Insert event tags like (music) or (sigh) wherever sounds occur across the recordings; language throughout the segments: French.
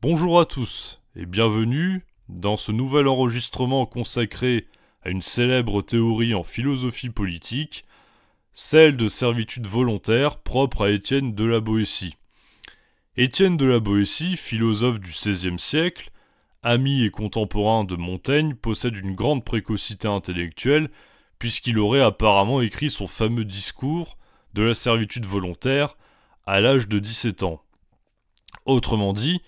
Bonjour à tous et bienvenue dans ce nouvel enregistrement consacré à une célèbre théorie en philosophie politique, celle de servitude volontaire propre à Étienne de la Boétie. Étienne de la Boétie, philosophe du XVIe siècle, ami et contemporain de Montaigne, possède une grande précocité intellectuelle puisqu'il aurait apparemment écrit son fameux discours de la servitude volontaire à l'âge de 17 ans. Autrement dit,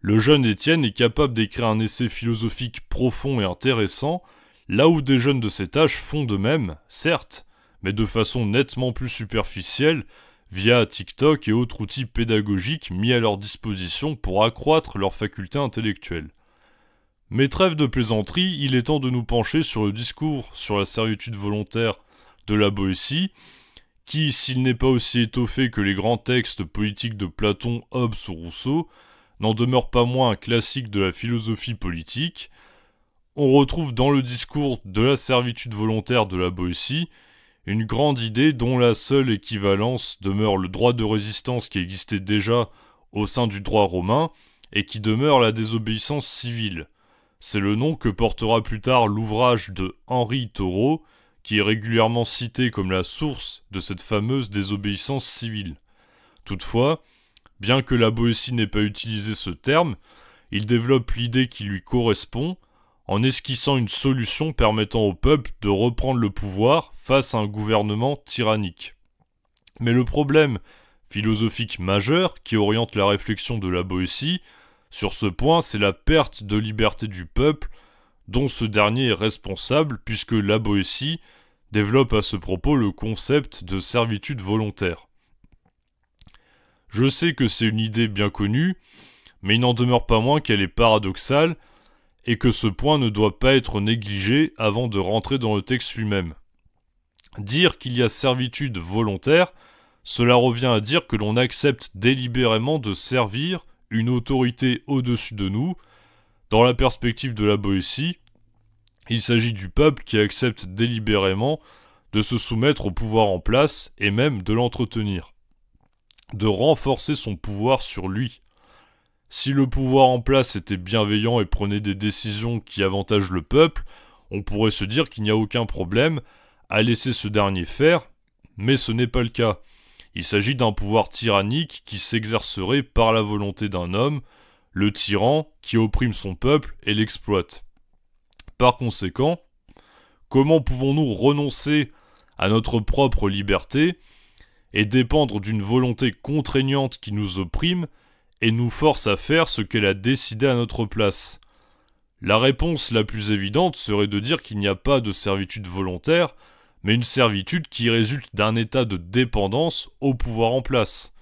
le jeune Étienne est capable d'écrire un essai philosophique profond et intéressant, là où des jeunes de cet âge font de même, certes, mais de façon nettement plus superficielle, via TikTok et autres outils pédagogiques mis à leur disposition pour accroître leurs facultés intellectuelles. Mais trêve de plaisanterie, il est temps de nous pencher sur le discours sur la servitude volontaire de la Boétie, qui, s'il n'est pas aussi étoffé que les grands textes politiques de Platon, Hobbes ou Rousseau, n'en demeure pas moins un classique de la philosophie politique, on retrouve dans le discours de la servitude volontaire de la Boétie une grande idée dont la seule équivalence demeure le droit de résistance qui existait déjà au sein du droit romain et qui demeure la désobéissance civile. C'est le nom que portera plus tard l'ouvrage de Henri Thoreau, qui est régulièrement cité comme la source de cette fameuse désobéissance civile. Toutefois, Bien que la Boétie n'ait pas utilisé ce terme, il développe l'idée qui lui correspond en esquissant une solution permettant au peuple de reprendre le pouvoir face à un gouvernement tyrannique. Mais le problème philosophique majeur qui oriente la réflexion de la Boétie sur ce point, c'est la perte de liberté du peuple dont ce dernier est responsable puisque la Boétie développe à ce propos le concept de servitude volontaire. Je sais que c'est une idée bien connue, mais il n'en demeure pas moins qu'elle est paradoxale, et que ce point ne doit pas être négligé avant de rentrer dans le texte lui-même. Dire qu'il y a servitude volontaire, cela revient à dire que l'on accepte délibérément de servir une autorité au-dessus de nous. Dans la perspective de la Boétie, il s'agit du peuple qui accepte délibérément de se soumettre au pouvoir en place et même de l'entretenir de renforcer son pouvoir sur lui. Si le pouvoir en place était bienveillant et prenait des décisions qui avantagent le peuple, on pourrait se dire qu'il n'y a aucun problème à laisser ce dernier faire, mais ce n'est pas le cas. Il s'agit d'un pouvoir tyrannique qui s'exercerait par la volonté d'un homme, le tyran qui opprime son peuple et l'exploite. Par conséquent, comment pouvons-nous renoncer à notre propre liberté et dépendre d'une volonté contraignante qui nous opprime et nous force à faire ce qu'elle a décidé à notre place. La réponse la plus évidente serait de dire qu'il n'y a pas de servitude volontaire, mais une servitude qui résulte d'un état de dépendance au pouvoir en place.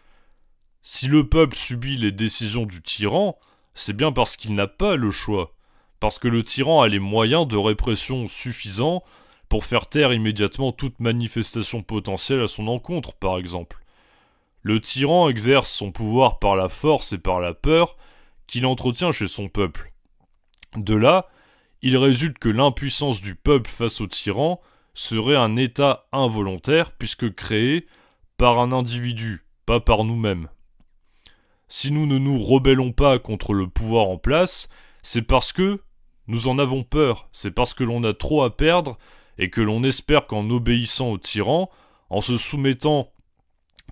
Si le peuple subit les décisions du tyran, c'est bien parce qu'il n'a pas le choix, parce que le tyran a les moyens de répression suffisants pour faire taire immédiatement toute manifestation potentielle à son encontre, par exemple. Le tyran exerce son pouvoir par la force et par la peur qu'il entretient chez son peuple. De là, il résulte que l'impuissance du peuple face au tyran serait un état involontaire puisque créé par un individu, pas par nous-mêmes. Si nous ne nous rebellons pas contre le pouvoir en place, c'est parce que nous en avons peur, c'est parce que l'on a trop à perdre et que l'on espère qu'en obéissant au tyran, en se soumettant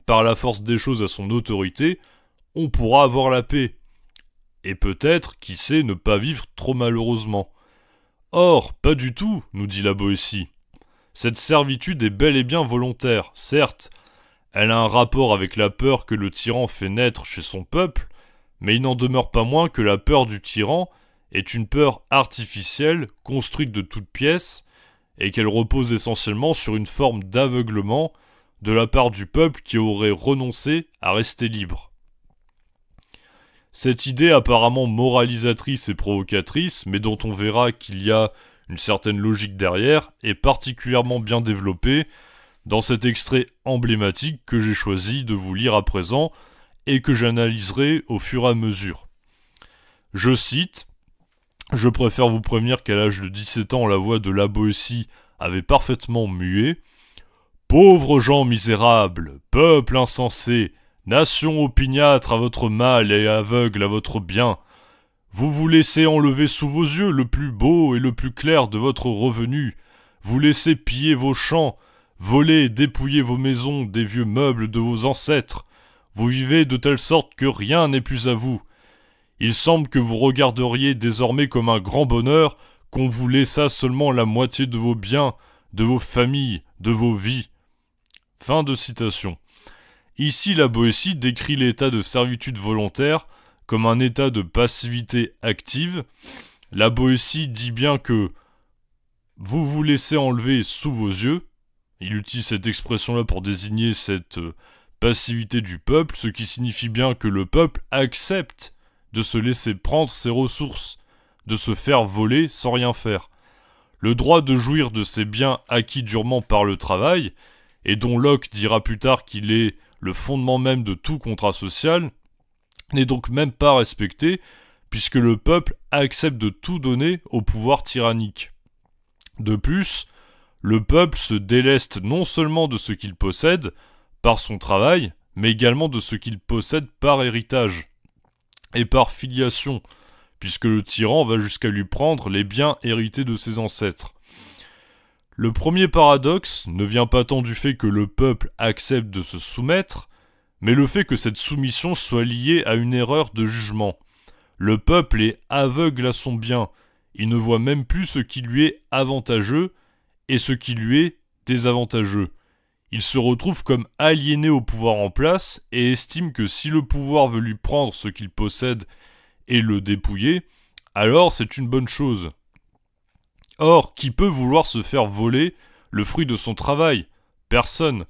par la force des choses à son autorité, on pourra avoir la paix. Et peut-être, qui sait, ne pas vivre trop malheureusement. Or, pas du tout, nous dit la Boétie. Cette servitude est bel et bien volontaire, certes, elle a un rapport avec la peur que le tyran fait naître chez son peuple, mais il n'en demeure pas moins que la peur du tyran est une peur artificielle, construite de toutes pièces, et qu'elle repose essentiellement sur une forme d'aveuglement de la part du peuple qui aurait renoncé à rester libre. Cette idée apparemment moralisatrice et provocatrice, mais dont on verra qu'il y a une certaine logique derrière, est particulièrement bien développée dans cet extrait emblématique que j'ai choisi de vous lire à présent et que j'analyserai au fur et à mesure. Je cite je préfère vous prévenir qu'à l'âge de 17 ans, la voix de la Boétie avait parfaitement mué. Pauvres gens misérables, peuple insensé, nation opiniâtre à votre mal et aveugle à votre bien, Vous vous laissez enlever sous vos yeux le plus beau et le plus clair de votre revenu, vous laissez piller vos champs, voler et dépouiller vos maisons des vieux meubles de vos ancêtres, vous vivez de telle sorte que rien n'est plus à vous. Il semble que vous regarderiez désormais comme un grand bonheur qu'on vous laissa seulement la moitié de vos biens, de vos familles, de vos vies. Fin de citation. Ici, la Boétie décrit l'état de servitude volontaire comme un état de passivité active. La Boétie dit bien que vous vous laissez enlever sous vos yeux. Il utilise cette expression-là pour désigner cette euh, passivité du peuple, ce qui signifie bien que le peuple accepte de se laisser prendre ses ressources, de se faire voler sans rien faire. Le droit de jouir de ses biens acquis durement par le travail, et dont Locke dira plus tard qu'il est le fondement même de tout contrat social, n'est donc même pas respecté, puisque le peuple accepte de tout donner au pouvoir tyrannique. De plus, le peuple se déleste non seulement de ce qu'il possède, par son travail, mais également de ce qu'il possède par héritage et par filiation, puisque le tyran va jusqu'à lui prendre les biens hérités de ses ancêtres. Le premier paradoxe ne vient pas tant du fait que le peuple accepte de se soumettre, mais le fait que cette soumission soit liée à une erreur de jugement. Le peuple est aveugle à son bien, il ne voit même plus ce qui lui est avantageux et ce qui lui est désavantageux. Il se retrouve comme aliéné au pouvoir en place et estime que si le pouvoir veut lui prendre ce qu'il possède et le dépouiller, alors c'est une bonne chose. Or, qui peut vouloir se faire voler le fruit de son travail? Personne.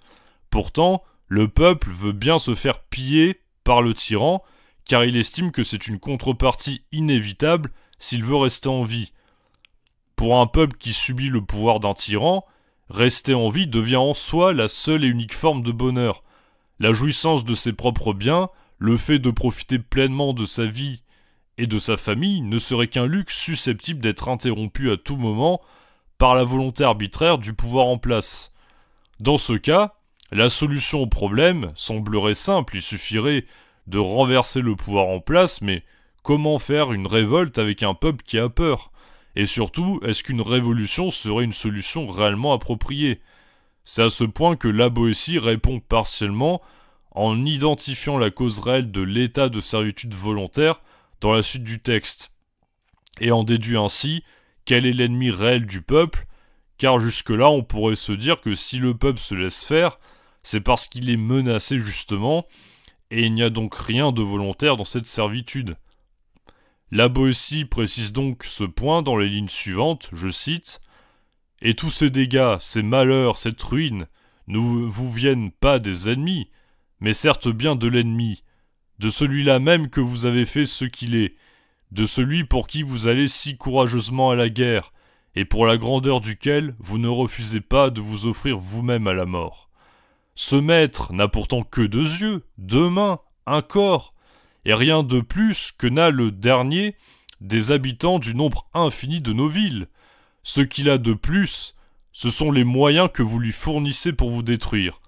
Pourtant, le peuple veut bien se faire piller par le tyran, car il estime que c'est une contrepartie inévitable s'il veut rester en vie. Pour un peuple qui subit le pouvoir d'un tyran, Rester en vie devient en soi la seule et unique forme de bonheur. La jouissance de ses propres biens, le fait de profiter pleinement de sa vie et de sa famille ne serait qu'un luxe susceptible d'être interrompu à tout moment par la volonté arbitraire du pouvoir en place. Dans ce cas, la solution au problème semblerait simple, il suffirait de renverser le pouvoir en place, mais comment faire une révolte avec un peuple qui a peur? Et surtout, est-ce qu'une révolution serait une solution réellement appropriée? C'est à ce point que la Boétie répond partiellement en identifiant la cause réelle de l'état de servitude volontaire dans la suite du texte, et en déduit ainsi quel est l'ennemi réel du peuple, car jusque-là on pourrait se dire que si le peuple se laisse faire, c'est parce qu'il est menacé justement, et il n'y a donc rien de volontaire dans cette servitude. La Boétie précise donc ce point dans les lignes suivantes, je cite Et tous ces dégâts, ces malheurs, cette ruine, ne vous viennent pas des ennemis, mais certes bien de l'ennemi, de celui-là même que vous avez fait ce qu'il est, de celui pour qui vous allez si courageusement à la guerre, et pour la grandeur duquel vous ne refusez pas de vous offrir vous-même à la mort. Ce maître n'a pourtant que deux yeux, deux mains, un corps, et rien de plus que n'a le dernier des habitants du nombre infini de nos villes. Ce qu'il a de plus, ce sont les moyens que vous lui fournissez pour vous détruire.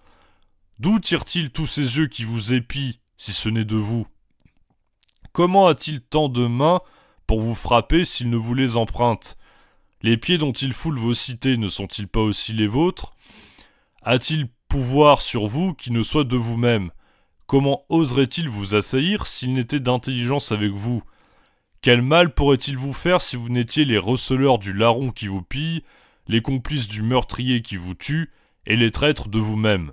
D'où tire-t-il tous ces yeux qui vous épient, si ce n'est de vous? Comment a-t-il tant de mains pour vous frapper s'il ne vous les emprunte? Les pieds dont il foule vos cités ne sont-ils pas aussi les vôtres? A-t-il pouvoir sur vous qui ne soit de vous-même? Comment oserait-il vous assaillir s'il n'était d'intelligence avec vous? Quel mal pourrait-il vous faire si vous n'étiez les receleurs du larron qui vous pille, les complices du meurtrier qui vous tue, et les traîtres de vous-même?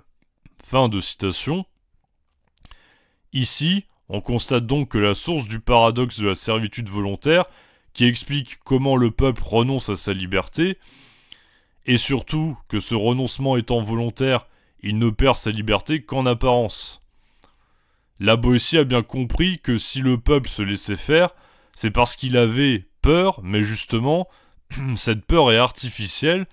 Fin de citation. Ici, on constate donc que la source du paradoxe de la servitude volontaire, qui explique comment le peuple renonce à sa liberté, et surtout que ce renoncement étant volontaire, il ne perd sa liberté qu'en apparence. La Boétie a bien compris que si le peuple se laissait faire, c'est parce qu'il avait peur, mais justement, (clears throat) cette peur est artificielle,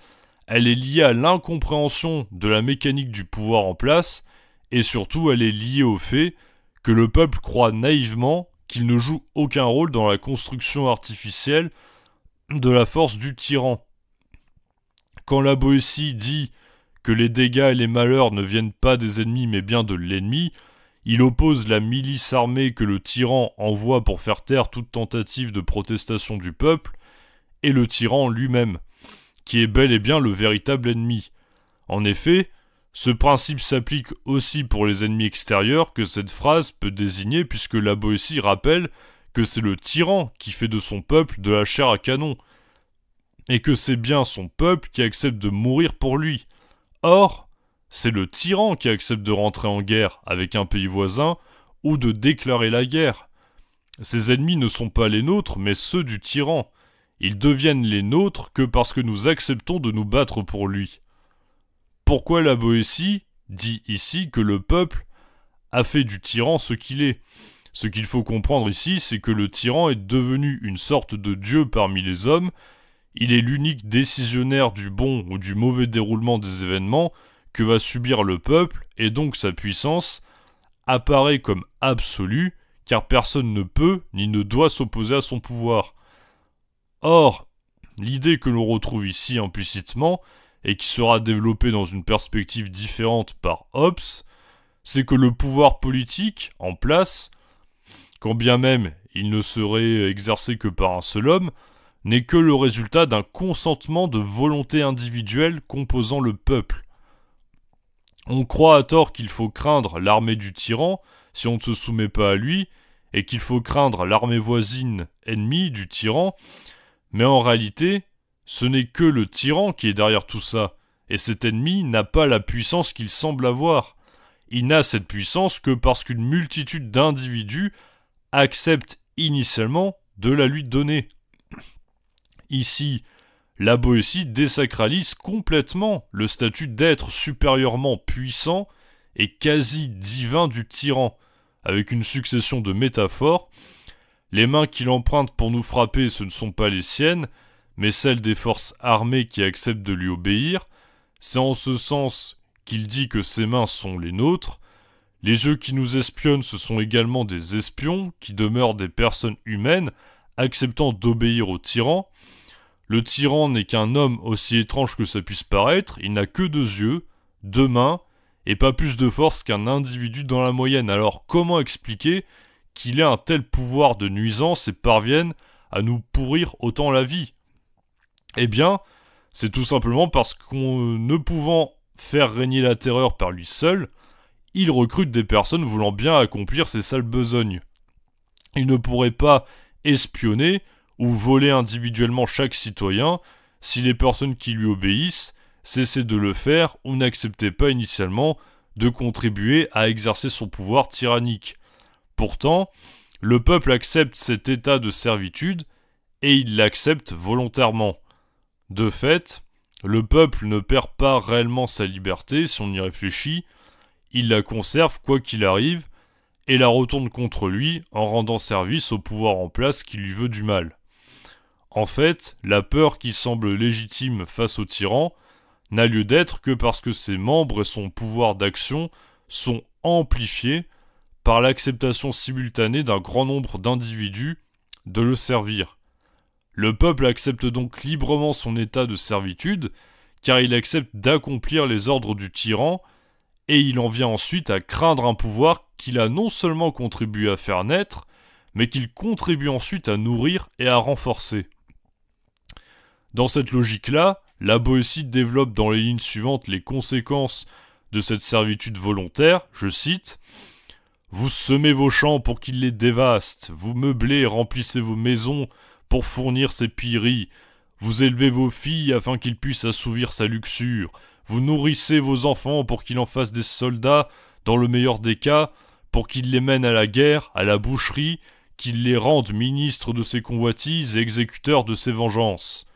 elle est liée à l'incompréhension de la mécanique du pouvoir en place, et surtout elle est liée au fait que le peuple croit naïvement qu'il ne joue aucun rôle dans la construction artificielle de la force du tyran. Quand la Boétie dit que les dégâts et les malheurs ne viennent pas des ennemis mais bien de l'ennemi, Il oppose la milice armée que le tyran envoie pour faire taire toute tentative de protestation du peuple, et le tyran lui-même, qui est bel et bien le véritable ennemi. En effet, ce principe s'applique aussi pour les ennemis extérieurs que cette phrase peut désigner puisque la Boétie rappelle que c'est le tyran qui fait de son peuple de la chair à canon, et que c'est bien son peuple qui accepte de mourir pour lui. Or, c'est le tyran qui accepte de rentrer en guerre avec un pays voisin ou de déclarer la guerre. Ses ennemis ne sont pas les nôtres, mais ceux du tyran. Ils deviennent les nôtres que parce que nous acceptons de nous battre pour lui. Pourquoi la Boétie dit ici que le peuple a fait du tyran ce qu'il est? Ce qu'il faut comprendre ici, c'est que le tyran est devenu une sorte de dieu parmi les hommes, il est l'unique décisionnaire du bon ou du mauvais déroulement des événements que va subir le peuple, et donc sa puissance apparaît comme absolue, car personne ne peut ni ne doit s'opposer à son pouvoir. Or, l'idée que l'on retrouve ici implicitement, et qui sera développée dans une perspective différente par Hobbes, c'est que le pouvoir politique en place, quand bien même il ne serait exercé que par un seul homme, n'est que le résultat d'un consentement de volonté individuelle composant le peuple. On croit à tort qu'il faut craindre l'armée du tyran si on ne se soumet pas à lui, et qu'il faut craindre l'armée voisine ennemie du tyran, mais en réalité, ce n'est que le tyran qui est derrière tout ça, et cet ennemi n'a pas la puissance qu'il semble avoir. Il n'a cette puissance que parce qu'une multitude d'individus acceptent initialement de la lui donner. Ici, la Boétie désacralise complètement le statut d'être supérieurement puissant et quasi divin du tyran, avec une succession de métaphores. Les mains qu'il emprunte pour nous frapper, ce ne sont pas les siennes, mais celles des forces armées qui acceptent de lui obéir. C'est en ce sens qu'il dit que ses mains sont les nôtres. Les yeux qui nous espionnent, ce sont également des espions, qui demeurent des personnes humaines, acceptant d'obéir au tyran. Le tyran n'est qu'un homme aussi étrange que ça puisse paraître, il n'a que deux yeux, deux mains, et pas plus de force qu'un individu dans la moyenne. Alors comment expliquer qu'il ait un tel pouvoir de nuisance et parvienne à nous pourrir autant la vie? Eh bien, c'est tout simplement parce qu'en ne pouvant faire régner la terreur par lui seul, il recrute des personnes voulant bien accomplir ses sales besognes. Il ne pourrait pas espionner ou voler individuellement chaque citoyen si les personnes qui lui obéissent cessaient de le faire ou n'acceptaient pas initialement de contribuer à exercer son pouvoir tyrannique. Pourtant, le peuple accepte cet état de servitude et il l'accepte volontairement. De fait, le peuple ne perd pas réellement sa liberté si on y réfléchit, il la conserve quoi qu'il arrive et la retourne contre lui en rendant service au pouvoir en place qui lui veut du mal. En fait, la peur qui semble légitime face au tyran n'a lieu d'être que parce que ses membres et son pouvoir d'action sont amplifiés par l'acceptation simultanée d'un grand nombre d'individus de le servir. Le peuple accepte donc librement son état de servitude, car il accepte d'accomplir les ordres du tyran, et il en vient ensuite à craindre un pouvoir qu'il a non seulement contribué à faire naître, mais qu'il contribue ensuite à nourrir et à renforcer. Dans cette logique-là, la Boétie développe dans les lignes suivantes les conséquences de cette servitude volontaire, je cite Vous semez vos champs pour qu'ils les dévastent, vous meublez et remplissez vos maisons pour fournir ses pilleries, vous élevez vos filles afin qu'ils puissent assouvir sa luxure, vous nourrissez vos enfants pour qu'ils en fassent des soldats, dans le meilleur des cas, pour qu'ils les mènent à la guerre, à la boucherie, qu'ils les rendent ministres de ses convoitises et exécuteurs de ses vengeances.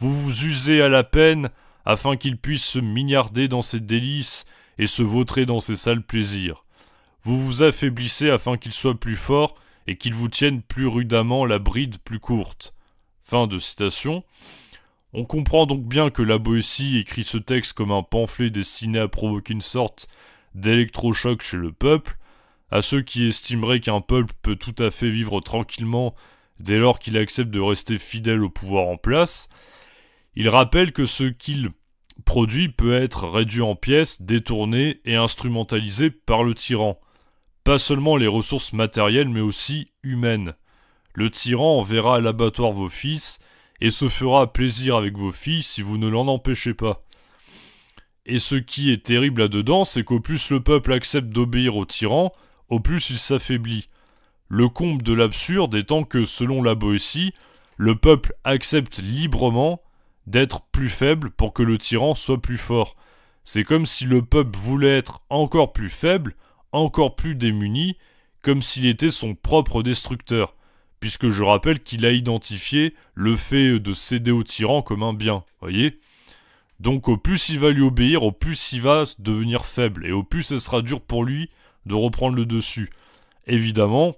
Vous vous usez à la peine afin qu'il puisse se mignarder dans ses délices et se vautrer dans ses sales plaisirs. Vous vous affaiblissez afin qu'il soit plus fort et qu'il vous tienne plus rudement la bride plus courte. Fin de citation. On comprend donc bien que la Boétie écrit ce texte comme un pamphlet destiné à provoquer une sorte d'électrochoc chez le peuple, à ceux qui estimeraient qu'un peuple peut tout à fait vivre tranquillement dès lors qu'il accepte de rester fidèle au pouvoir en place, il rappelle que ce qu'il produit peut être réduit en pièces, détourné et instrumentalisé par le tyran. pas seulement les ressources matérielles mais aussi humaines. Le tyran enverra à l'abattoir vos fils et se fera plaisir avec vos filles si vous ne l'en empêchez pas. Et ce qui est terrible là-dedans, c'est qu'au plus le peuple accepte d'obéir au tyran, au plus il s'affaiblit. Le comble de l'absurde étant que, selon la Boétie, le peuple accepte librement d'être plus faible pour que le tyran soit plus fort. C'est comme si le peuple voulait être encore plus faible, encore plus démuni, comme s'il était son propre destructeur, puisque je rappelle qu'il a identifié le fait de céder au tyran comme un bien, voyez? Donc au plus il va lui obéir, au plus il va devenir faible, et au plus ce sera dur pour lui de reprendre le dessus. Évidemment,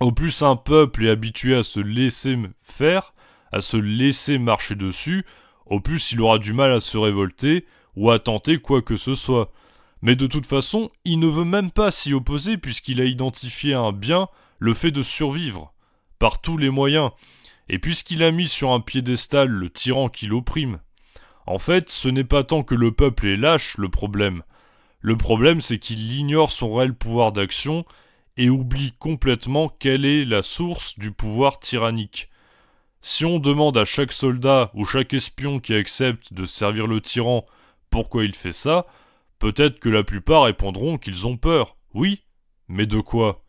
au plus un peuple est habitué à se laisser faire, à se laisser marcher dessus, au plus il aura du mal à se révolter ou à tenter quoi que ce soit. Mais de toute façon, il ne veut même pas s'y opposer puisqu'il a identifié un bien le fait de survivre, par tous les moyens, et puisqu'il a mis sur un piédestal le tyran qui l'opprime. En fait, ce n'est pas tant que le peuple est lâche le problème. Le problème, c'est qu'il ignore son réel pouvoir d'action et oublie complètement quelle est la source du pouvoir tyrannique. Si on demande à chaque soldat ou chaque espion qui accepte de servir le tyran pourquoi il fait ça, peut-être que la plupart répondront qu'ils ont peur. Oui, mais de quoi?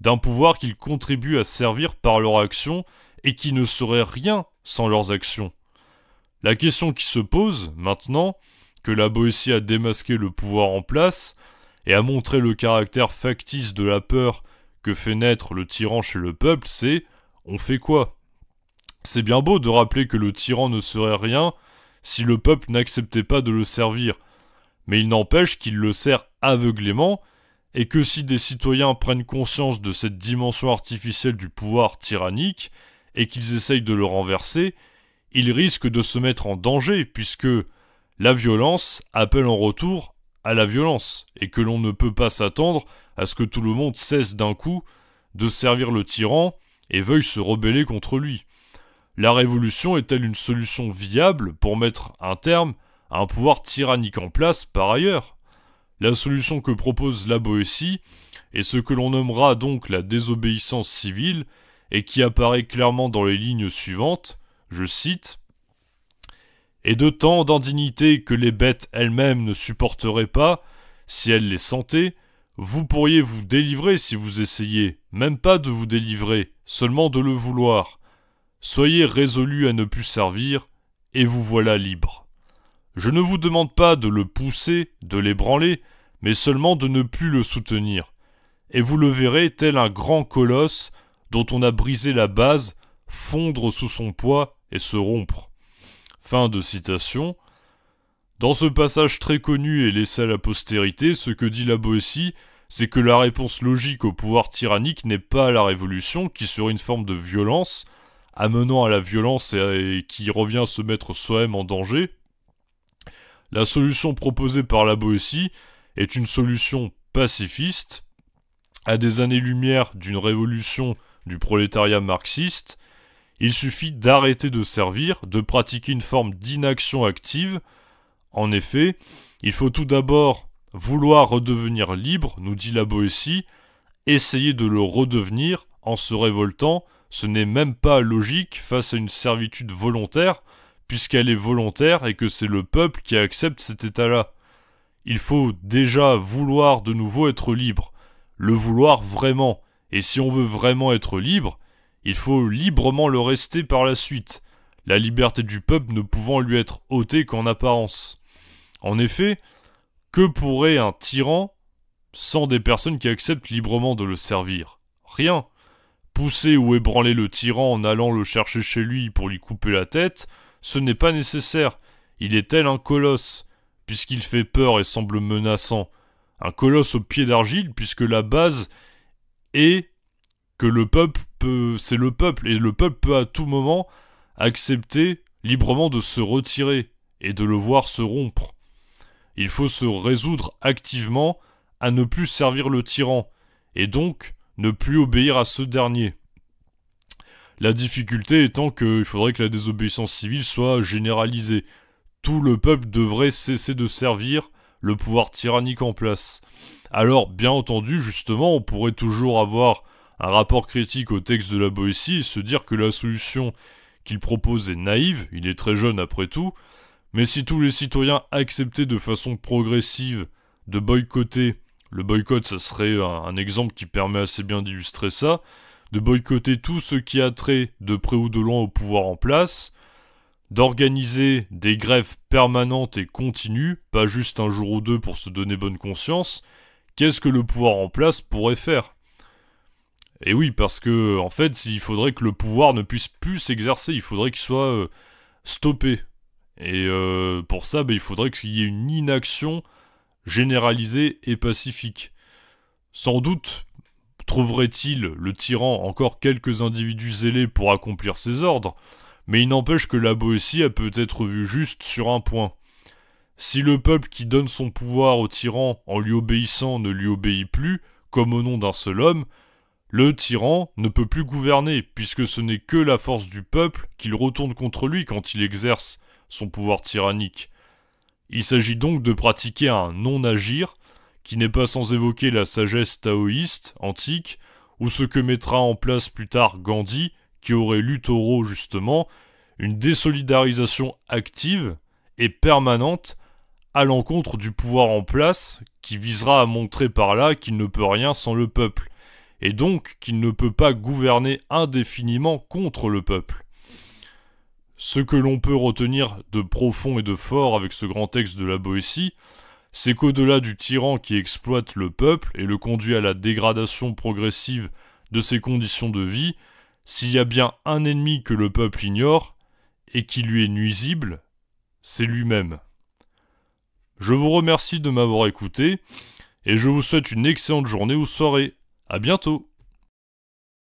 D'un pouvoir qu'ils contribuent à servir par leur action et qui ne serait rien sans leurs actions. La question qui se pose, maintenant, que la Boétie a démasqué le pouvoir en place, et a montré le caractère factice de la peur que fait naître le tyran chez le peuple, c'est on fait quoi? C'est bien beau de rappeler que le tyran ne serait rien si le peuple n'acceptait pas de le servir, mais il n'empêche qu'il le sert aveuglément, et que si des citoyens prennent conscience de cette dimension artificielle du pouvoir tyrannique, et qu'ils essayent de le renverser, ils risquent de se mettre en danger, puisque la violence appelle en retour à la violence, et que l'on ne peut pas s'attendre à ce que tout le monde cesse d'un coup de servir le tyran et veuille se rebeller contre lui. La révolution est-elle une solution viable pour mettre un terme à un pouvoir tyrannique en place par ailleurs? La solution que propose la Boétie est ce que l'on nommera donc la désobéissance civile et qui apparaît clairement dans les lignes suivantes, je cite, et de tant d'indignité que les bêtes elles-mêmes ne supporteraient pas, si elles les sentaient, vous pourriez vous délivrer si vous essayez, même pas de vous délivrer, seulement de le vouloir. Soyez résolu à ne plus servir, et vous voilà libre. Je ne vous demande pas de le pousser, de l'ébranler, mais seulement de ne plus le soutenir. Et vous le verrez tel un grand colosse dont on a brisé la base, fondre sous son poids et se rompre. Fin de citation. Dans ce passage très connu et laissé à la postérité, ce que dit la Boétie, c'est que la réponse logique au pouvoir tyrannique n'est pas la révolution, qui serait une forme de violence, amenant à la violence et, qui revient se mettre soi-même en danger. La solution proposée par la Boétie est une solution pacifiste, à des années-lumière d'une révolution du prolétariat marxiste, il suffit d'arrêter de servir, de pratiquer une forme d'inaction active. En effet, il faut tout d'abord vouloir redevenir libre, nous dit la Boétie, essayer de le redevenir en se révoltant, ce n'est même pas logique face à une servitude volontaire, puisqu'elle est volontaire et que c'est le peuple qui accepte cet état-là. Il faut déjà vouloir de nouveau être libre, le vouloir vraiment, et si on veut vraiment être libre, il faut librement le rester par la suite, la liberté du peuple ne pouvant lui être ôtée qu'en apparence. En effet, que pourrait un tyran sans des personnes qui acceptent librement de le servir? Rien. Pousser ou ébranler le tyran en allant le chercher chez lui pour lui couper la tête, ce n'est pas nécessaire. Il est tel un colosse, puisqu'il fait peur et semble menaçant. Un colosse au pied d'argile, puisque la base est que le peuple peut, c'est le peuple, et le peuple peut à tout moment accepter librement de se retirer et de le voir se rompre. Il faut se résoudre activement à ne plus servir le tyran, et donc ne plus obéir à ce dernier. La difficulté étant qu'il faudrait que la désobéissance civile soit généralisée. Tout le peuple devrait cesser de servir le pouvoir tyrannique en place. Alors, bien entendu, justement, on pourrait toujours avoir un rapport critique au texte de la Boétie et se dire que la solution qu'il propose est naïve, il est très jeune après tout, mais si tous les citoyens acceptaient de façon progressive de boycotter, le boycott ça serait un, exemple qui permet assez bien d'illustrer ça, de boycotter tout ce qui a trait de près ou de loin au pouvoir en place, d'organiser des grèves permanentes et continues, pas juste un jour ou deux pour se donner bonne conscience, qu'est-ce que le pouvoir en place pourrait faire? Et oui, parce que en fait, il faudrait que le pouvoir ne puisse plus s'exercer, il faudrait qu'il soit euh, stoppé. Et euh, pour ça, ben, il faudrait qu'il y ait une inaction généralisée et pacifique. Sans doute trouverait-il le tyran encore quelques individus zélés pour accomplir ses ordres, mais il n'empêche que la Boétie a peut-être vu juste sur un point. Si le peuple qui donne son pouvoir au tyran en lui obéissant ne lui obéit plus, comme au nom d'un seul homme, le tyran ne peut plus gouverner, puisque ce n'est que la force du peuple qu'il retourne contre lui quand il exerce son pouvoir tyrannique. Il s'agit donc de pratiquer un non-agir, qui n'est pas sans évoquer la sagesse taoïste antique, ou ce que mettra en place plus tard Gandhi, qui aurait lu Taureau justement, une désolidarisation active et permanente à l'encontre du pouvoir en place qui visera à montrer par là qu'il ne peut rien sans le peuple, et donc qu'il ne peut pas gouverner indéfiniment contre le peuple. Ce que l'on peut retenir de profond et de fort avec ce grand texte de la Boétie, c'est qu'au-delà du tyran qui exploite le peuple et le conduit à la dégradation progressive de ses conditions de vie, s'il y a bien un ennemi que le peuple ignore, et qui lui est nuisible, c'est lui-même. Je vous remercie de m'avoir écouté, et je vous souhaite une excellente journée ou soirée. À bientôt